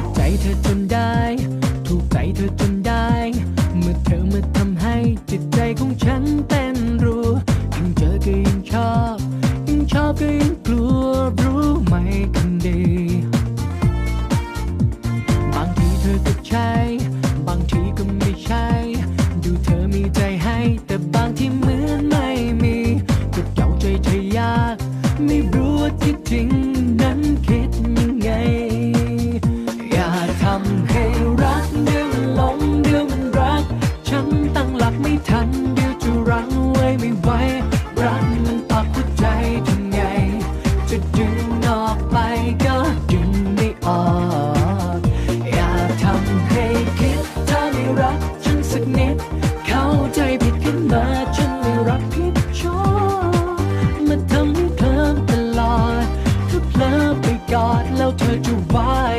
ูกใจเธอจนได้ ถูกใจเธอจนได้ เมื่อเธอมาทำให้จิตใจของฉันเป็นรู้ยิ่งเจอก็ยิ่งชอบ ยิ่งชอบก็ยิ่งกลัวรู้ไหมกันดี บางทีเธอก็ใช่ บางทีก็ไม่ใช่ ดูเธอมีใจให้ แต่บางที่เหมือนไม่มีก็เดาใจเธอยาก ไม่รู้ที่จริงำให้รักเดี๋ยวมันหลงเดี๋ยวมันรัก ฉันตั้งหลักไม่ทันเดี๋ยวจะรั้งไว้ไม่ไหวรักมันปักหัวใจทำไง จะดึงออกไปก็ดึงไม่ออก อย่าทำให้คิดถ้าไม่รักฉันสักนิด เข้าใจผิดขึ้นมาฉันไม่รับผิดชอบมาทำให้เคลิ้มตลอดถ้าเพลอไปกอดแล้วเธอจะว่าย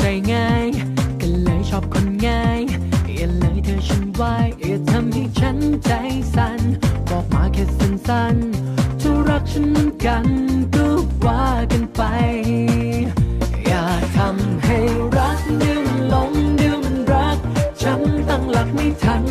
ใจง่าย ก็เลยชอบคนง่ายอย่าเลยเธอฉันไว้อย่าทำให้ฉันใจสั่นบอกมาแค่สั้นๆถ้ารักฉันเหมือนกันก็ว่ากันไป อย่าทำให้รักเดี๋ยวมันหลงเดี๋ยวมันรัก ฉันตั้งหลักไม่ทัน